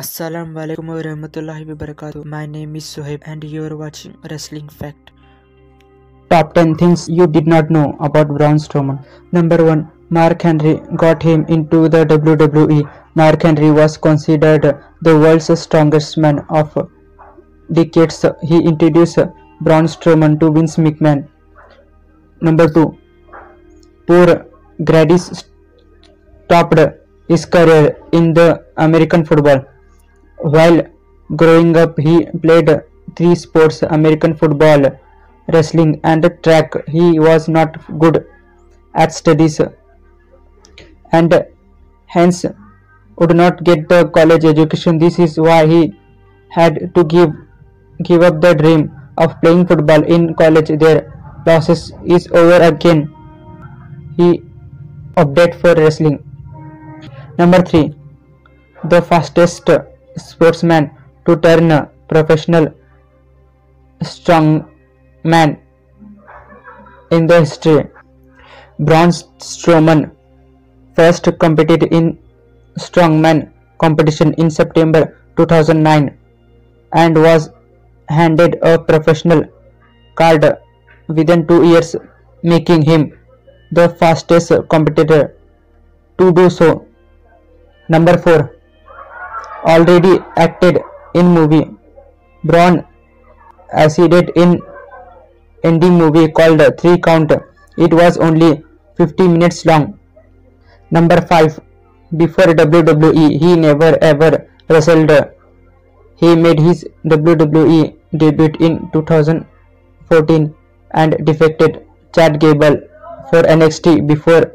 Assalamu alaikum wa rahmatullahi wa barakatuh. My name is Soheb and you're watching Wrestling Fact. Top 10 things you did not know about Braun Strowman. Number 1. Mark Henry got him into the WWE. Mark Henry was considered the world's strongest man of decades. He introduced Braun Strowman to Vince McMahon. Number 2. Poor Grady stopped his career in the American football. While growing up, he played three sports American football, wrestling, and track. He was not good at studies and hence would not get the college education. This is why he had to give give up the dream of playing football in college. Their process is over again. He opted for wrestling. Number 3. The fastest sportsman to turn professional strongman in the history. Braun Strowman first competed in strongman competition in September 2009 and was handed a professional card within two years, making him the fastest competitor to do so. Number 4. Already acted in movie. Braun acceded in indie movie called Three Count. It was only 50 minutes long. Number 5. Before WWE, he never ever wrestled. He made his WWE debut in 2014 and defected Chad Gable for NXT. Before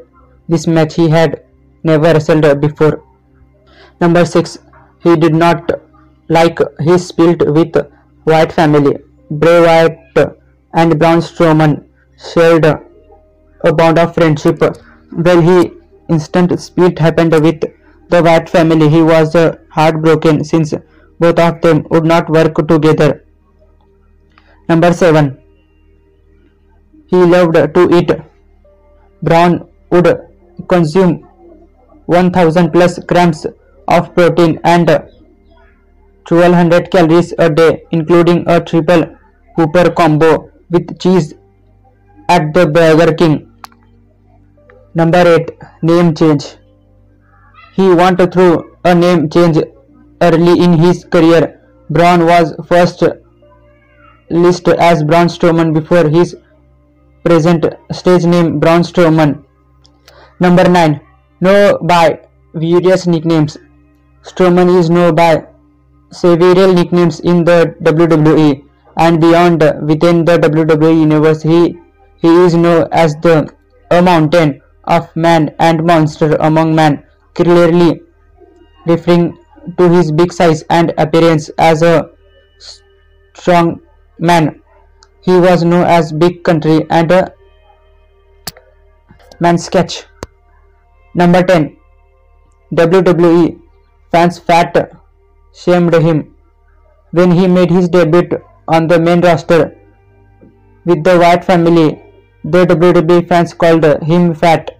this match, he had never wrestled before. Number 6. He did not like his split with Wyatt family. Wyatt and Braun Strowman shared a bond of friendship. When he instant split happened with the Wyatt family, he was uh, heartbroken since both of them would not work together. Number 7. He loved to eat. Braun would consume 1000 plus grams of protein and 1200 calories a day, including a triple Whopper combo with cheese at the Burger King. Number 8. Name change. He wanted through a name change early in his career. Brown was first listed as Braun Strowman before his present stage name Braun Strowman. Number 9. No by various nicknames. Strowman is known by several nicknames in the WWE and beyond within the WWE universe. He, he is known as the a mountain of man and monster among men, clearly referring to his big size and appearance as a strong man. He was known as Big Country and a man sketch. Number 10. WWE fans fat shamed him when he made his debut on the main roster with the Wyatt family. The WWE fans called him fat